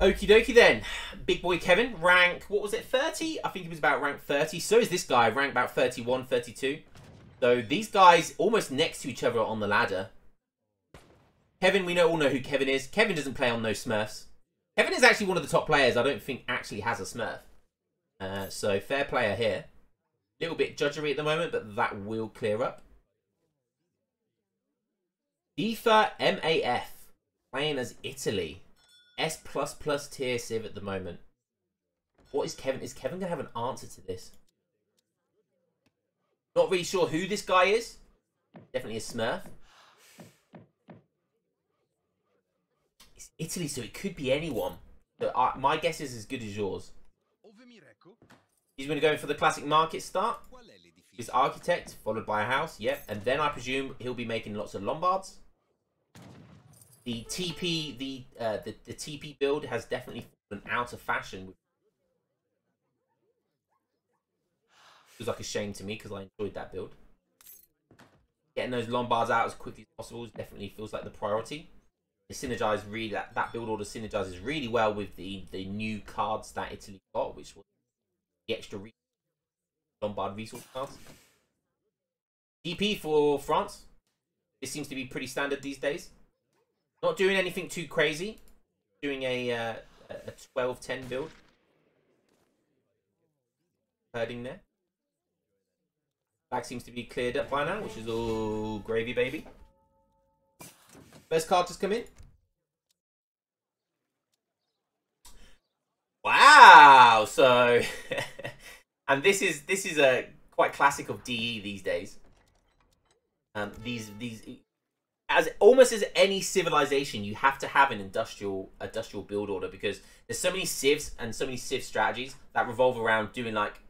Okie dokie then. Big boy Kevin, rank, what was it, 30? I think he was about rank 30. So is this guy, rank about 31, 32. So these guys almost next to each other on the ladder. Kevin, we know all know who Kevin is. Kevin doesn't play on no Smurfs. Kevin is actually one of the top players I don't think actually has a Smurf. Uh, so fair player here. Little bit judgery at the moment, but that will clear up. FIFA MAF. Playing as Italy. S++ plus tier Civ at the moment. What is Kevin? Is Kevin to have an answer to this? Not really sure who this guy is. Definitely a Smurf. It's Italy, so it could be anyone. My guess is as good as yours. He's to go for the classic market start. His architect, followed by a house. Yep. And then I presume he'll be making lots of Lombards. The TP, the, uh, the, the TP build has definitely fallen out of fashion. It was like a shame to me because I enjoyed that build. Getting those Lombards out as quickly as possible definitely feels like the priority. It synergize really that, that build order synergizes really well with the the new cards that Italy got, which was the extra Lombard resource cards. DP for France. This seems to be pretty standard these days. Not doing anything too crazy. Doing a uh, a 12-10 build. Herding there. Back seems to be cleared up by now, which is all gravy, baby. First card just come in. Wow! So, and this is this is a quite classic of DE these days. Um, these these as almost as any civilization, you have to have an industrial industrial build order because there's so many civs and so many civ strategies that revolve around doing like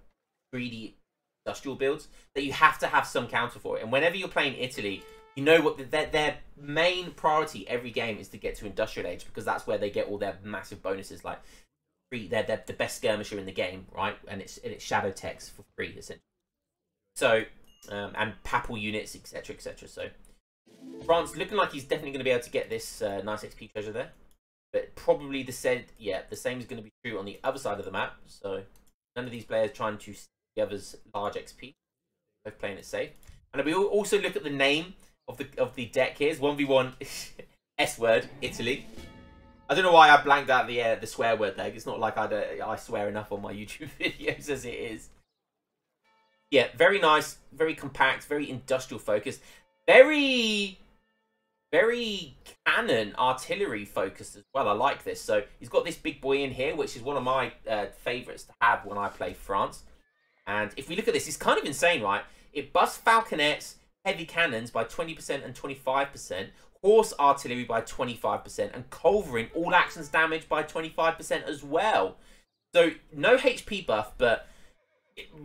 greedy industrial builds that you have to have some counter for it. And whenever you're playing Italy, you know what their, their main priority every game is to get to industrial age because that's where they get all their massive bonuses like free they're, they're the best skirmisher in the game right? And it's and it's shadow techs for free essentially. So um, and papal units etc etc so france looking like he's definitely going to be able to get this uh, nice xp treasure there but probably the said yeah the same is going to be true on the other side of the map so none of these players trying to the others large xp both playing it safe and we also look at the name of the of the deck here is 1v1 S word, Italy. I don't know why I blanked out the uh, the swear word there. It's not like I uh, I swear enough on my YouTube videos as it is. Yeah, very nice, very compact, very industrial focused, very very cannon artillery focused as well. I like this. So he's got this big boy in here, which is one of my uh, favorites to have when I play France. And if we look at this, it's kind of insane, right? It busts falconets heavy cannons by 20% and 25%, horse artillery by 25%, and culverin all actions damage by 25% as well. So no HP buff, but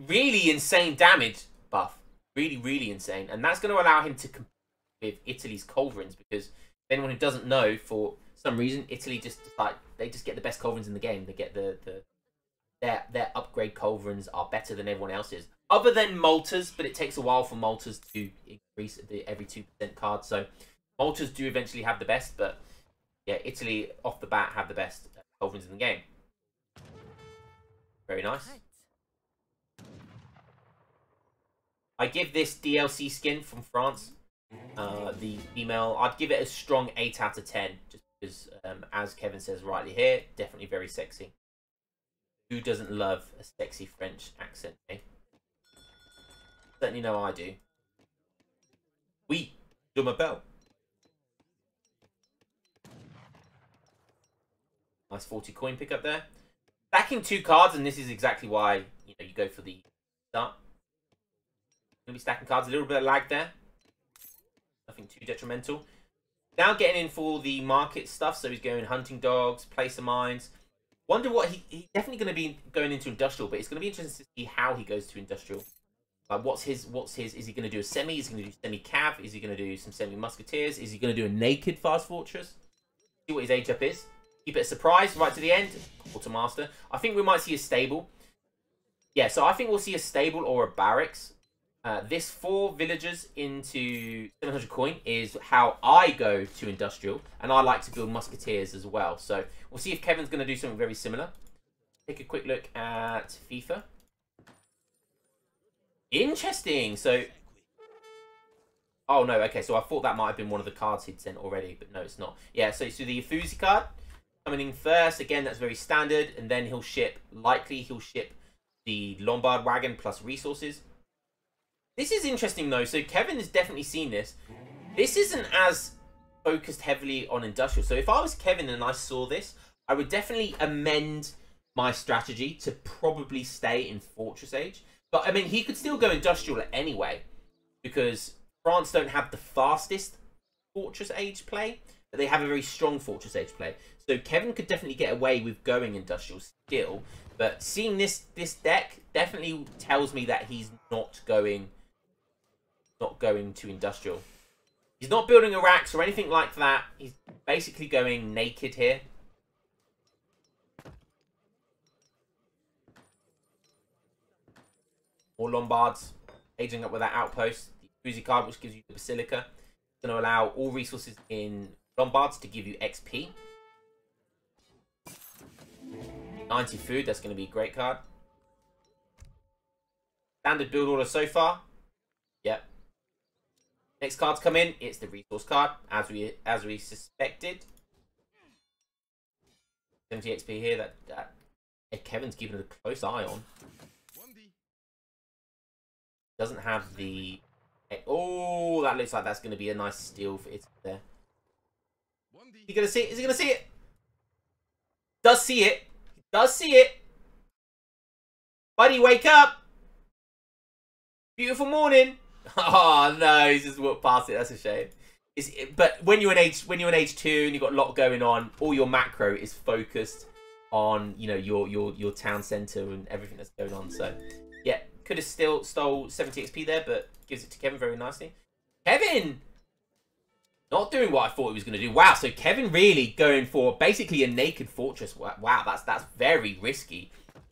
really insane damage buff. Really, really insane. And that's going to allow him to compete with Italy's culverins because anyone who doesn't know, for some reason, Italy just like they just get the best culverins in the game. They get the the their their upgrade culverins are better than everyone else's other than Maltas, but it takes a while for Maltas to increase the every 2% card. So Maltas do eventually have the best, but yeah, Italy off the bat have the best Culverins in the game. Very nice. I give this DLC skin from France, uh, the female, I'd give it a strong 8 out of 10, just because, um, as Kevin says rightly here, definitely very sexy. Who doesn't love a sexy French accent, eh? Certainly know I do. Oui, je m'appelle. Nice 40 coin pick up there. Backing two cards, and this is exactly why you know you go for the start. Gonna be stacking cards, a little bit of lag there. Nothing too detrimental. Now getting in for the market stuff, so he's going hunting dogs, placer mines. Wonder what he he's definitely going to be going into industrial, but it's going to be interesting to see how he goes to industrial. Like, what's his? What's his? Is he going to do a semi? Is he going to do semi cav? Is he going to do some semi musketeers? Is he going to do a naked fast fortress? See what his age up is. Keep it a surprise right to the end. Quartermaster. I think we might see a stable. Yeah, so I think we'll see a stable or a barracks. Uh, this four villagers into 700 coin is how I go to industrial, and I like to build musketeers as well. So we'll see if Kevin's going to do something very similar. Take a quick look at FIFA. Interesting. So, oh no, okay. So I thought that might have been one of the cards he'd sent already, but no, it's not. Yeah. So so the Efuzi card coming in first. Again, that's very standard, and then he'll ship. Likely, he'll ship the Lombard wagon plus resources. This is interesting though. So Kevin has definitely seen this. This isn't as focused heavily on industrial. So if I was Kevin and I saw this, I would definitely amend my strategy to probably stay in Fortress Age. But I mean, he could still go industrial anyway, because France don't have the fastest Fortress Age play, but they have a very strong Fortress Age play. So Kevin could definitely get away with going industrial still. But seeing this this deck definitely tells me that he's not going not going to industrial. He's not building a racks or anything like that. He's basically going naked here. More Lombards. Aging up with that outpost. The Uzi card, which gives you the Basilica. It's going to allow all resources in Lombards to give you XP. 90 food, that's going to be a great card. Standard build order so far. Next card's come in. It's the resource card, as we as we suspected. 70 XP here. That, that Kevin's keeping a close eye on. Doesn't have the... Oh, that looks like that's going to be a nice steal for it there. Is he going to see it? Is he going to see it? Does see it. Does see it. Buddy, wake up. Beautiful morning. Oh no, he's just walked past it. That's a shame. It's, but when you're in age when you're in age two and you've got a lot going on, all your macro is focused on you know your your your town center and everything that's going on. So yeah, could have still stole 70 XP there, but gives it to Kevin very nicely. Kevin! Not doing what I thought he was going to do. Wow, so Kevin really going for basically a naked fortress. Wow, that's that's very risky.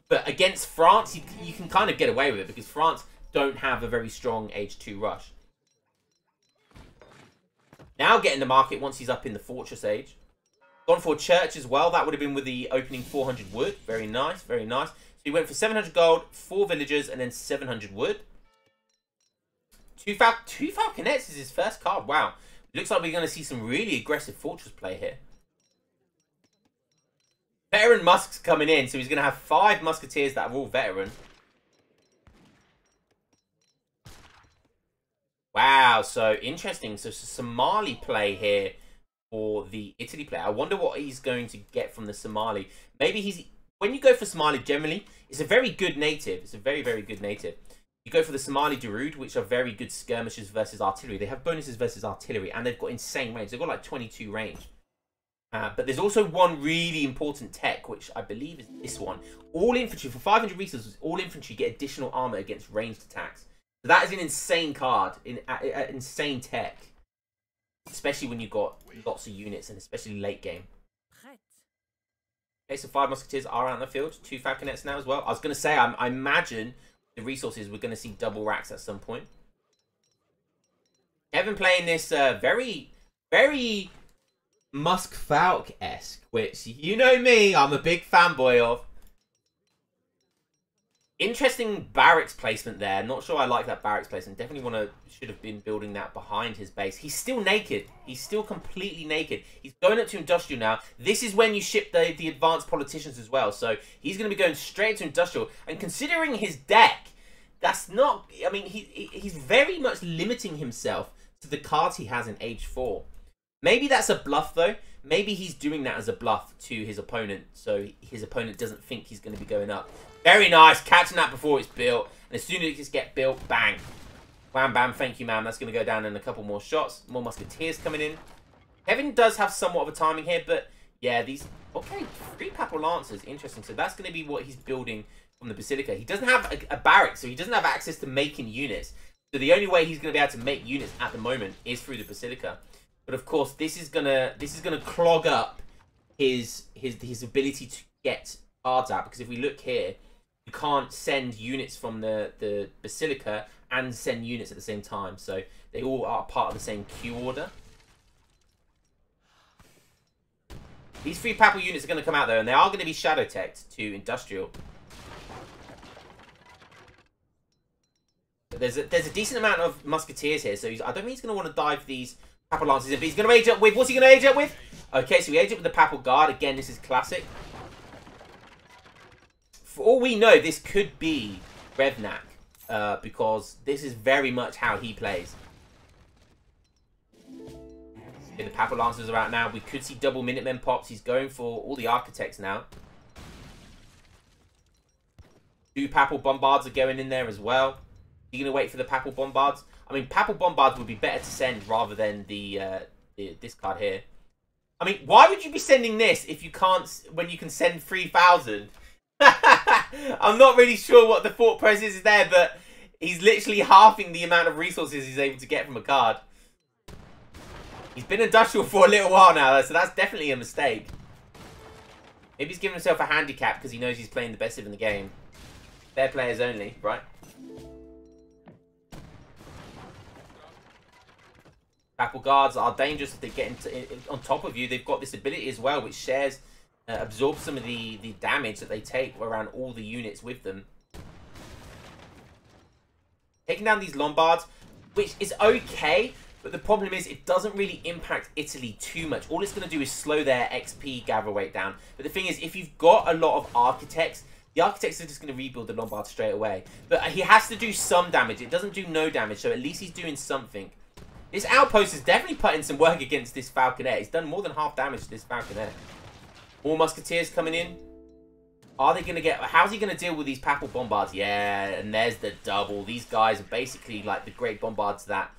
But against France, you, you can kind of get away with it because France don't have a very strong Age 2 rush. Now getting the market once he's up in the Fortress Age. Gone for Church as well. That would have been with the opening 400 wood. Very nice, very nice. So he went for 700 gold, 4 villagers, and then 700 wood. Two, Fal two Falconets is his first card. Wow. Looks like we're going to see some really aggressive fortress play here. Veteran Musk's coming in, so he's going to have five Musketeers that are all veteran. Wow, so interesting. So Somali play here for the Italy player. I wonder what he's going to get from the Somali. Maybe he's when you go for Somali, generally, it's a very good native. It's a very, very good native. You go for the Somali Darude, which are very good skirmishers versus artillery. They have bonuses versus artillery, and they've got insane range. They've got like 22 range. Uh, but there's also one really important tech, which I believe is this one. All infantry, for 500 resources, all infantry get additional armor against ranged attacks. That is an insane card, in uh, uh, insane tech. Especially when you've got lots of units, and especially late game. Okay, so five Musketeers are out in the field. Two Falconets now as well. I was going to say, I, I imagine the resources, we're going to see double racks at some point. Kevin playing this uh, very, very Musk Falk-esque, which you know me, I'm a big fanboy of. Interesting barracks placement there. Not sure I like that barracks placement. Definitely want to should have been building that behind his base. He's still naked. He's still completely naked. He's going up to industrial now. This is when you ship the the advanced politicians as well. So he's going to be going straight to industrial. And considering his deck, that's not. I mean, he he's very much limiting himself to the cards he has in Age Four. Maybe that's a bluff though. Maybe he's doing that as a bluff to his opponent, so his opponent doesn't think he's going to be going up. Very nice. Catching that before it's built. And as soon as it just get built, bang. Bam, bam. Thank you, ma'am. That's going to go down in a couple more shots. More Musketeers coming in. Kevin does have somewhat of a timing here, but yeah, these... Okay, three Papal Lancers. Interesting. So that's going to be what he's building from the Basilica. He doesn't have a, a barrack, so he doesn't have access to making units. So the only way he's going to be able to make units at the moment is through the Basilica. But of course, this is gonna this is gonna clog up his his his ability to get cards out because if we look here, you can't send units from the, the Basilica and send units at the same time. So they all are part of the same queue order. These three Papal units are going to come out though, and they are going to be Shadow Teched to Industrial. There's a, there's a decent amount of Musketeers here, so I don't think he's going to want to dive these Papal Lances. If he's going to age up with, what's he going to age up with? Okay, so we age up with the Papal Guard. Again, this is classic. For all we know, this could be Revnak, uh, because this is very much how he plays. Okay, the Papal Lancers are out now. We could see double Minutemen pops. He's going for all the Architects now. Two Papal Bombards are going in there as well. You're going to wait for the Papal Bombards? I mean, Papal Bombards would be better to send rather than the, uh, the this card here. I mean, why would you be sending this if you can't, when you can send 3,000? I'm not really sure what the thought process is there, but he's literally halving the amount of resources he's able to get from a card. He's been industrial for a little while now, so that's definitely a mistake. Maybe he's giving himself a handicap because he knows he's playing the best of in the game. Fair players only, right? Papal guards are dangerous if they get into, in, on top of you. They've got this ability as well, which shares, uh, absorbs some of the, the damage that they take around all the units with them. Taking down these Lombards, which is okay, but the problem is it doesn't really impact Italy too much. All it's going to do is slow their XP gather rate down. But the thing is, if you've got a lot of architects, the architects are just going to rebuild the Lombards straight away. But he has to do some damage. It doesn't do no damage, so at least he's doing something. This outpost is definitely putting some work against this Falconet. He's done more than half damage to this Falconet. More Musketeers coming in. Are they going to get... How's he going to deal with these Papal Bombards? Yeah, and there's the double. These guys are basically like the great Bombards that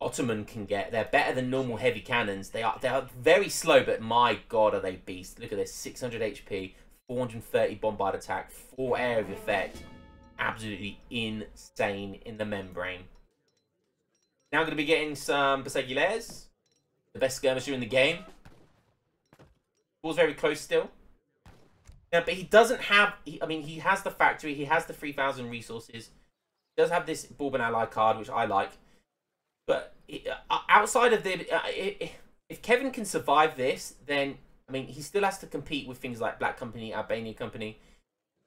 Ottoman can get. They're better than normal heavy cannons. They are they are very slow, but my god, are they beasts. Look at this. 600 HP, 430 Bombard attack, 4 area of effect. Absolutely insane in the membrane. Now I'm going to be getting some Berserkules. The best skirmisher in the game. Ball's very close still. Yeah, but he doesn't have... He, I mean, he has the factory. He has the 3,000 resources. He does have this Bourbon Ally card, which I like. But uh, outside of the... Uh, if Kevin can survive this, then... I mean, he still has to compete with things like Black Company, Albania Company.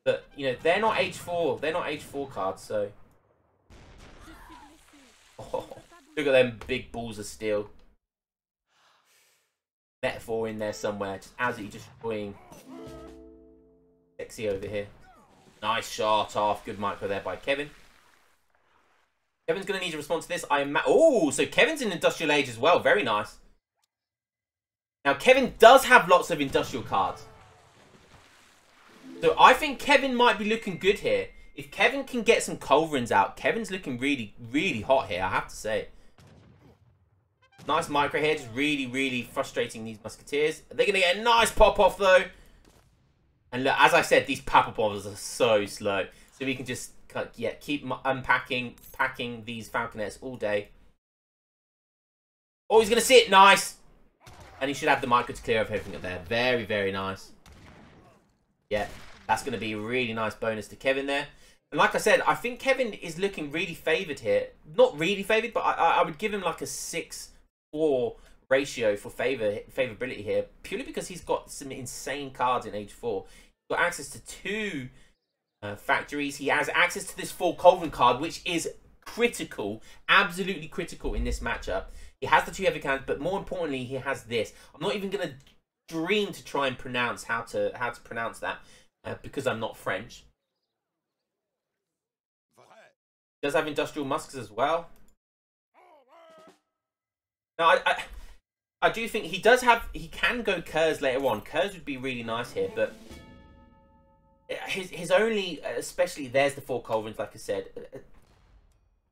But, you know, they're not H4. They're not H4 cards, so... Oh. Look at them big balls of steel. Metaphor in there somewhere. Just absolutely destroying. Sexy over here. Nice shot off. Good micro there by Kevin. Kevin's going to need to respond to this. I am. Oh, so Kevin's in Industrial Age as well. Very nice. Now, Kevin does have lots of industrial cards. So I think Kevin might be looking good here. If Kevin can get some Culverins out, Kevin's looking really, really hot here, I have to say. Nice micro here, just really, really frustrating these Musketeers. They're going to get a nice pop-off, though. And look, as I said, these Papal Bombers are so slow. So we can just yeah, keep unpacking, packing these Falconets all day. Oh, he's going to sit. Nice. And he should have the micro to clear off everything up there. Very, very nice. Yeah, that's going to be a really nice bonus to Kevin there. And like I said, I think Kevin is looking really favoured here. Not really favoured, but I, I would give him like a 6 four ratio for favor favorability here, purely because he's got some insane cards in Age 4. He's got access to two uh, factories. He has access to this full Culverin card, which is critical, absolutely critical in this matchup. He has the two heavy cannons, but more importantly, he has this. I'm not even to dream to try and pronounce how to how to pronounce that uh, because I'm not French. Does have industrial musks as well. Now, I, I, I do think he does have... He can go Kurz later on. Kurz would be really nice here, but... His, his only... Especially, there's the four Culverins, like I said.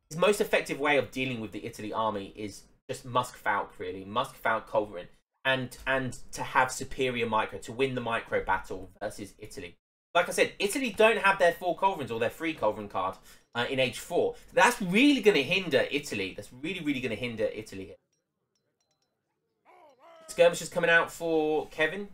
His most effective way of dealing with the Italy army is just Musk Falk, really. Musk Falk Culverin. And, and to have superior micro, to win the micro battle versus Italy. Like I said, Italy don't have their four Culverins or their free Culverin card uh, in H4. That's really going to hinder Italy. That's really, really going to hinder Italy here. Skirmishers coming out for Kevin.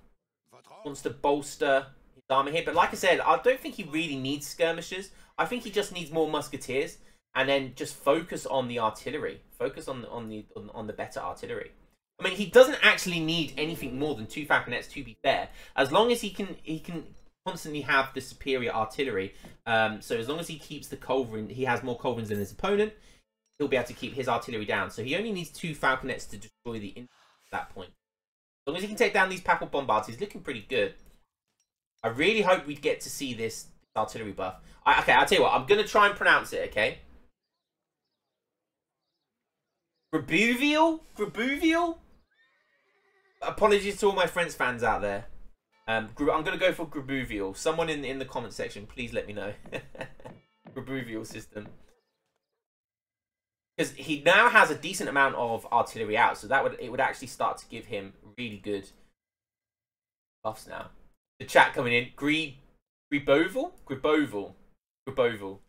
Wants to bolster his armor here. But like I said, I don't think he really needs skirmishers. I think he just needs more musketeers and then just focus on the artillery. Focus on on the on, on the better artillery. I mean, he doesn't actually need anything more than two falconets to be fair. As long as he can he can constantly have the superior artillery. Um, so as long as he keeps the culverin, he has more culverins than his opponent. He'll be able to keep his artillery down. So he only needs two falconets to destroy the at that point. As long as he can take down these papal bombards, he's looking pretty good. I really hope we get to see this artillery buff. I, okay, I'll tell you what. I'm going to try and pronounce it, okay? Grabuvial? Grabuvial? Apologies to all my French fans out there. Um, I'm going to go for Grabuvial. Someone in, in the comment section, please let me know. Grabuvial system. Because he now has a decent amount of artillery out, so that would it would actually start to give him really good buffs now. The chat coming in. Gri Griboval? Griboval. Griboval.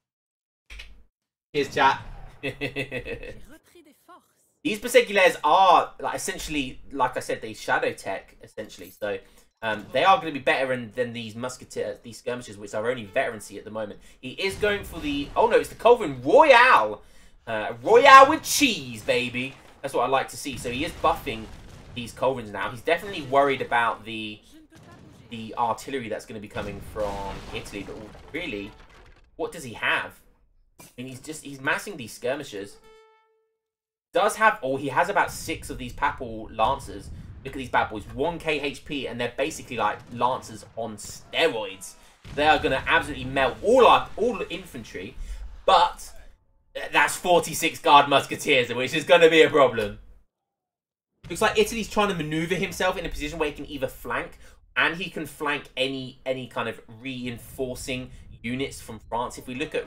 Here's chat. These Persegulars are like essentially, like I said, they shadow tech essentially. So um, they are going to be better than, than these musketeers, these skirmishers, which are only veterancy at the moment. He is going for the oh no, it's the Colvin Royale, uh, Royale with cheese, baby. That's what I like to see. So he is buffing these Culverins now. He's definitely worried about the the artillery that's going to be coming from Italy. But really, what does he have? I mean, he's just he's massing these skirmishers does have, or he has about six of these Papal Lancers. Look at these bad boys. 1k HP, and they're basically like Lancers on steroids. They are going to absolutely melt all our all infantry. But that's 46 Guard Musketeers, which is going to be a problem. Looks like Italy's trying to maneuver himself in a position where he can either flank and he can flank any any kind of reinforcing units from France. If we look at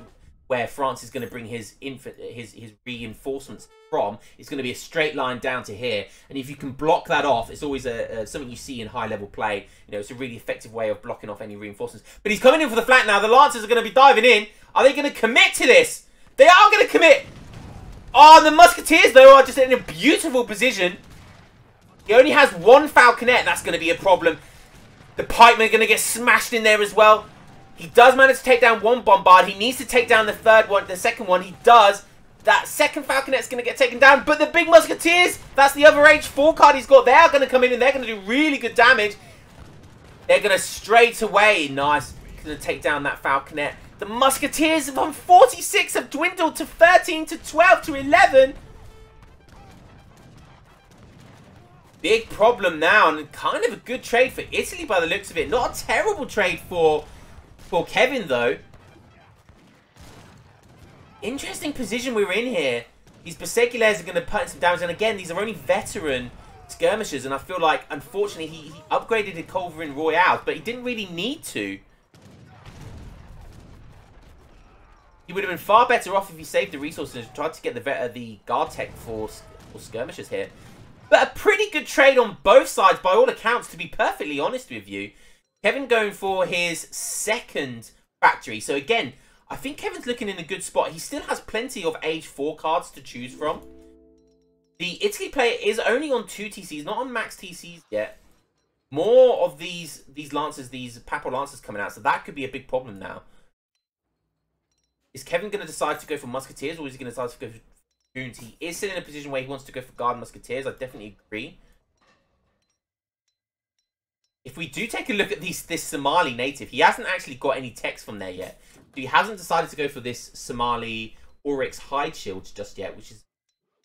where France is going to bring his his his reinforcements from. It's going to be a straight line down to here, and if you can block that off, it's always a, a something you see in high level play. You know, it's a really effective way of blocking off any reinforcements. But he's coming in for the flank now. The Lancers are going to be diving in. Are they going to commit to this? They are going to commit. Oh, the Musketeers though are just in a beautiful position. He only has one Falconet. That's going to be a problem. The Pikemen are going to get smashed in there as well. He does manage to take down one Bombard. He needs to take down the third one, the second one. He does. That second Falconet's going to get taken down. But the big Musketeers, that's the other H4 card he's got. They're going to come in and they're going to do really good damage. They're going to straight away, nice, going to take down that Falconet. The Musketeers from 46 have dwindled to 13 to 12 to 11. Big problem now, and kind of a good trade for Italy by the looks of it. Not a terrible trade for for Kevin, though. Interesting position we're in here. These Persegulars are going to put some damage. And again, these are only veteran skirmishers. And I feel like, unfortunately, he, he upgraded the Culverin Royale. But he didn't really need to. He would have been far better off if he saved the resources and tried to get the uh, the guard tech for, for skirmishers here. But a pretty good trade on both sides by all accounts, to be perfectly honest with you. Kevin going for his second factory. So again, I think Kevin's looking in a good spot. He still has plenty of age 4 cards to choose from. The Italy player is only on 2 TCs, not on max TCs yet. More of these these Lancers, these Papal Lancers coming out, so that could be a big problem now. Is Kevin going to decide to go for Musketeers, or is he going to decide to go for Dragoons? He is still in a position where he wants to go for Guard Musketeers, I definitely agree. If we do take a look at these, this Somali native, he hasn't actually got any text from there yet. He hasn't decided to go for this Somali Oryx hide shield just yet, which is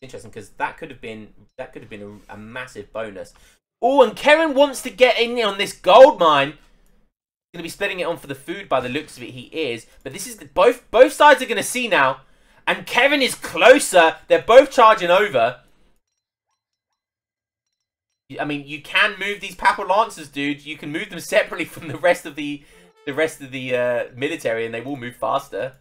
interesting because that could have been that could have been a, a massive bonus. Oh, and Karen wants to get in on this gold mine. Going to be splitting it on for the food by the looks of it. He is, but this is the, both both sides are going to see now, and Kevin is closer. They're both charging over. I mean, you can move these Papal Lancers, dude. You can move them separately from the rest of the the rest of the uh, military, and they will move faster.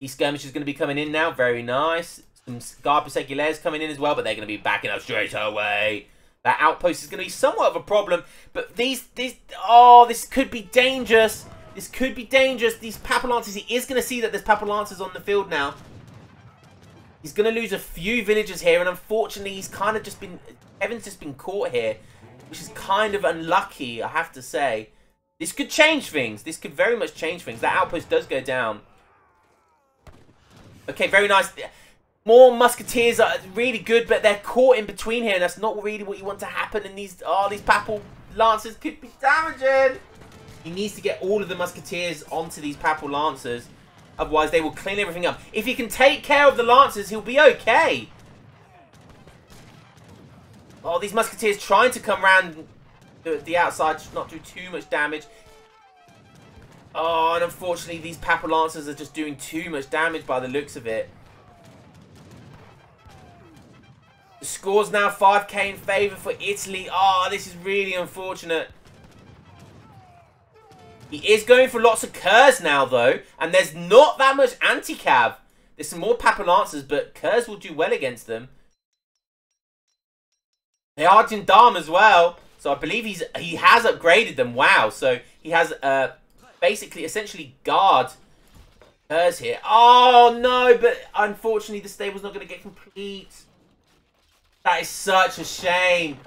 These skirmishers going to be coming in now. Very nice. Some Guard Persegulars coming in as well, but they're going to be backing up straight away. That outpost is going to be somewhat of a problem, but these, these, oh, this could be dangerous. This could be dangerous. These Papalancers, he is going to see that there's Papalancers on the field now. He's going to lose a few villagers here, and unfortunately, he's kind of just been... Evan's just been caught here, which is kind of unlucky, I have to say. This could change things. This could very much change things. That outpost does go down. Okay, very nice. More musketeers are really good, but they're caught in between here, and that's not really what you want to happen. And these, oh, these papal lancers could be damaging. He needs to get all of the musketeers onto these papal lancers. Otherwise, they will clean everything up. If he can take care of the lancers, he'll be okay. Oh, these musketeers trying to come around the, the outside, not do too much damage. Oh, and unfortunately, these Papal Lancers are just doing too much damage by the looks of it. The score's now 5k in favour for Italy. Oh, this is really unfortunate. He is going for lots of Kurs now, though. And there's not that much anti-cav. There's some more Papal Lancers, but Kurs will do well against them. They are Gendarme as well. So I believe he's he has upgraded them. Wow. So he has uh basically essentially guard hers here. Oh no, but unfortunately the stable's not gonna get complete. That is such a shame.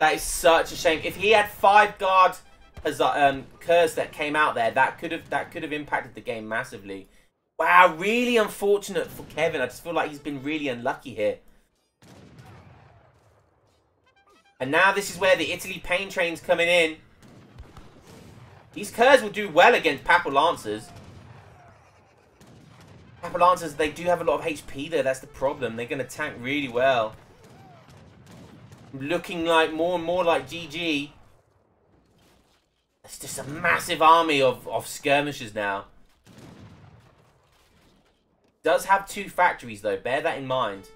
That is such a shame. If he had five guard as um Kurs that came out there, that could have that could have impacted the game massively. Wow, really unfortunate for Kevin. I just feel like he's been really unlucky here. And now this is where the Italy pain train's coming in. These Kurs will do well against Papal Lancers. Papal Lancers, they do have a lot of HP though, that's the problem. They're going to tank really well. Looking like more and more like GG. It's just a massive army of, of skirmishers now. Does have two factories though, bear that in mind.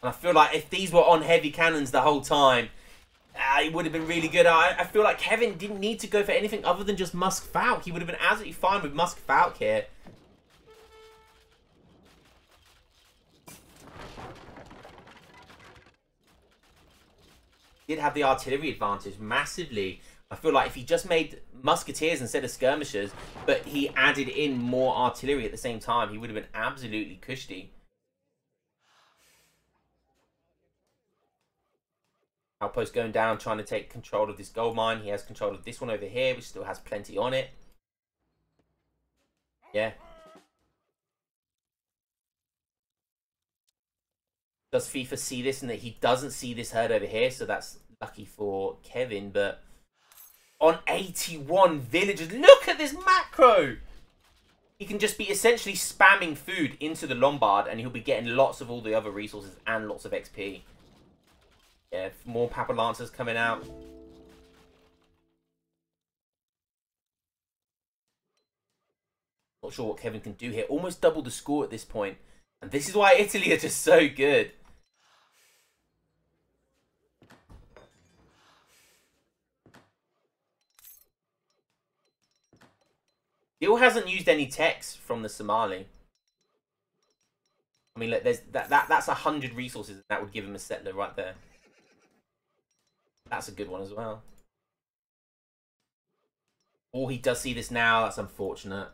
And I feel like if these were on heavy cannons the whole time, uh, it would have been really good. I, I feel like Kevin didn't need to go for anything other than just Musk Falk. He would have been absolutely fine with Musk Falk here. Did have the artillery advantage massively. I feel like if he just made musketeers instead of skirmishers, but he added in more artillery at the same time, he would have been absolutely cushy. Outpost going down, trying to take control of this gold mine. He has control of this one over here, which still has plenty on it. Yeah. Does FIFA see this and that he doesn't see this herd over here, so that's lucky for Kevin, but on 81 villagers, look at this macro! He can just be essentially spamming food into the Lombard and he'll be getting lots of all the other resources and lots of XP. Yeah, more Papal Lancers coming out. Not sure what Kevin can do here. Almost double the score at this point. And this is why Italy are just so good. Dill hasn't used any techs from the Somali. I mean, look, there's that, that that's a hundred resources that would give him a settler right there. That's a good one as well. Oh, he does see this now. That's unfortunate.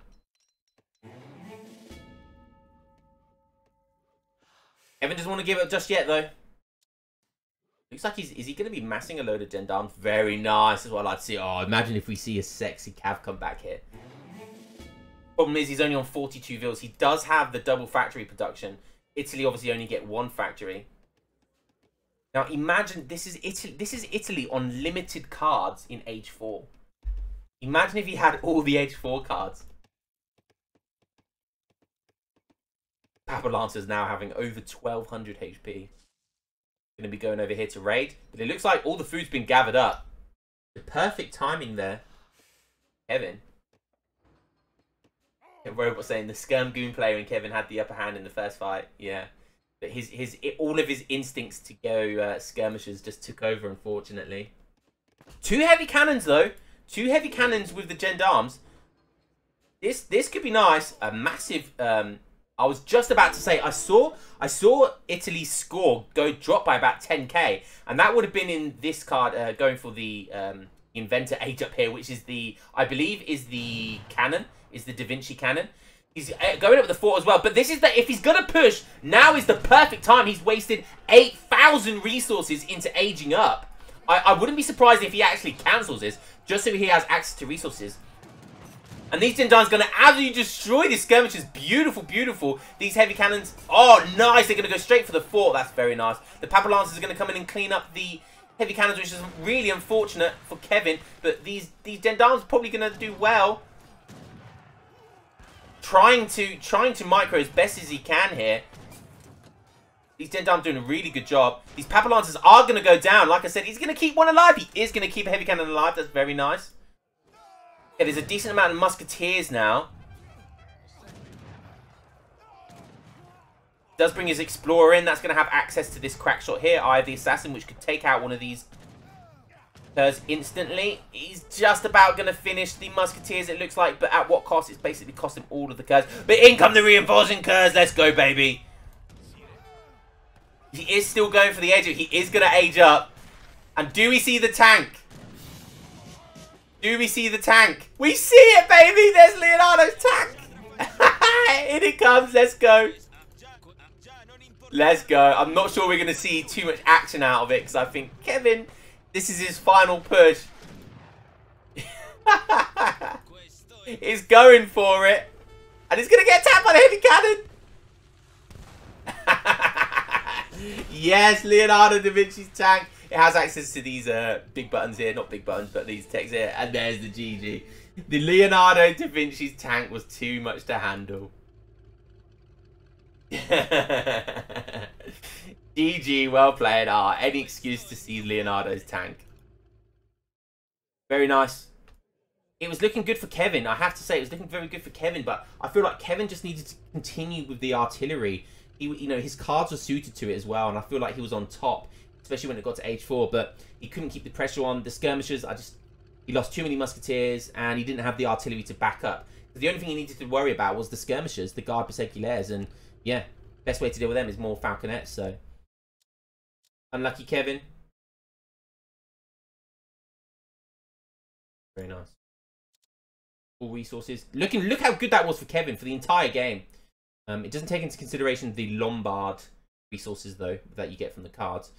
Evan doesn't want to give up just yet, though. Looks like he's... Is he going to be massing a load of gendarmes? Very nice. Is what I'd like see. Oh, imagine if we see a sexy cav come back here. Problem is, he's only on 42 vills. He does have the double factory production. Italy obviously only get one factory. Now imagine this is Italy. This is Italy on limited cards in Age Four. Imagine if he had all the Age Four cards. Papa Lancer's now having over 1200 HP. Going to be going over here to raid. But it looks like all the food's been gathered up. The perfect timing there. Kevin. Robot saying the Skirm Goon player and Kevin had the upper hand in the first fight. Yeah. But his his all of his instincts to go uh, skirmishers just took over, unfortunately. Two heavy cannons though, two heavy cannons with the gendarmes. This this could be nice. A massive. Um, I was just about to say I saw I saw Italy's score go drop by about 10k, and that would have been in this card uh, going for the um, Inventor Age up here, which is the I believe is the cannon, is the Da Vinci cannon. He's uh, going up with the fort as well. But this is that if he's gonna push, now is the perfect time. He's wasted eight thousand resources into aging up. I, I wouldn't be surprised if he actually cancels this, just so he has access to resources. And these Dendar's going to absolutely destroy these skirmishes. Beautiful, beautiful. These heavy cannons. Oh, nice. They're going to go straight for the fort. That's very nice. The Papa Lancers are going to come in and clean up the heavy cannons, which is really unfortunate for Kevin. But these, these are probably going to do well. Trying to, trying to micro as best as he can here. These Dendar's doing a really good job. These Papa Lancers are going to go down. Like I said, he's going to keep one alive. He is going to keep a heavy cannon alive. That's very nice. Yeah, there's a decent amount of musketeers now. Does bring his explorer in. That's going to have access to this crack shot here. Eye of the Assassin, which could take out one of these Curs instantly. He's just about going to finish the musketeers, it looks like. But at what cost? It's basically cost him all of the Curs. But in come the reinforcing Curs. Let's go, baby. He is still going for the edge. He is going to age up. And do we see the tank? Do we see the tank? We see it, baby! There's Leonardo's tank! In it comes, let's go. Let's go. I'm not sure we're going to see too much action out of it because I think Kevin, this is his final push. he's going for it. And he's going to get tapped by the heavy cannon. yes, Leonardo da Vinci's tank. It has access to these uh, big buttons here. Not big buttons, but these text here. And there's the GG. The Leonardo da Vinci's tank was too much to handle. GG, well played. Ah, any excuse to see Leonardo's tank. Very nice. It was looking good for Kevin. I have to say, it was looking very good for Kevin. But I feel like Kevin just needed to continue with the artillery. He, you know, his cards were suited to it as well, and I feel like he was on top especially when it got to age four. But he couldn't keep the pressure on. The skirmishers, I just he lost too many musketeers, and he didn't have the artillery to back up. The only thing he needed to worry about was the skirmishers, the guard Perseculaires, and yeah, best way to deal with them is more falconets. So unlucky, Kevin. Very nice. All resources. Looking, look how good that was for Kevin for the entire game. Um, it doesn't take into consideration the Lombard resources though that you get from the cards.